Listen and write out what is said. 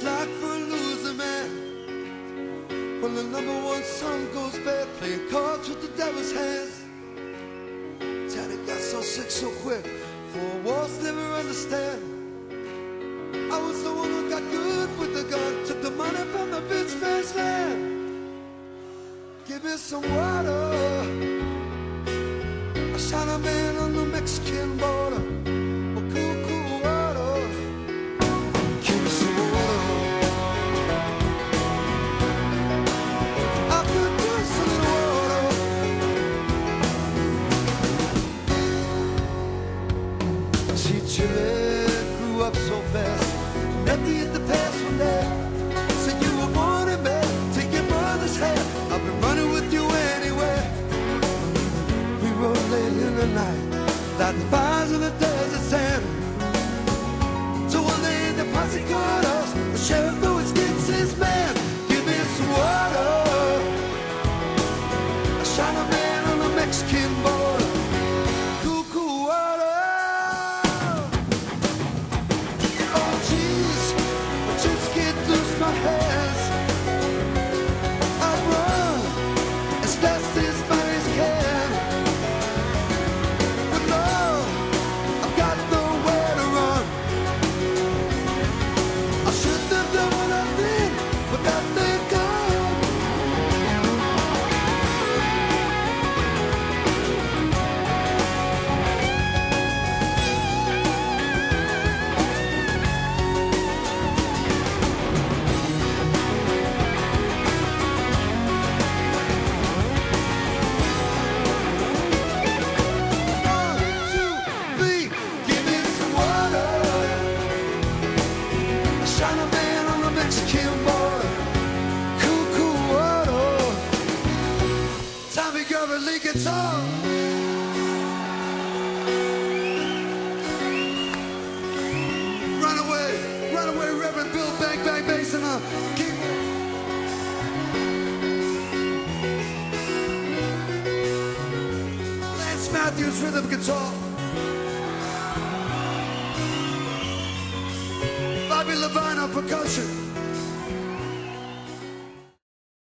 it's like for a loser man. When the number one song goes bad, playing cards with the devil's hands. Daddy got so sick so quick, four walls never understand. I was the one who got good with the gun, took the money from the bitch man's land. Give me some water. I shot a man on the Mexican border. See, Chile grew up so fast. Me at the past one day. Said you were wanted me. Take your mother's hand. I've been running with you anyway. We rode late in the night, in the desert lead guitar. Run away, run away, Reverend Bill Bang Bang Bass and uh, keyboard. Lance Matthews rhythm guitar. Bobby Levine on percussion.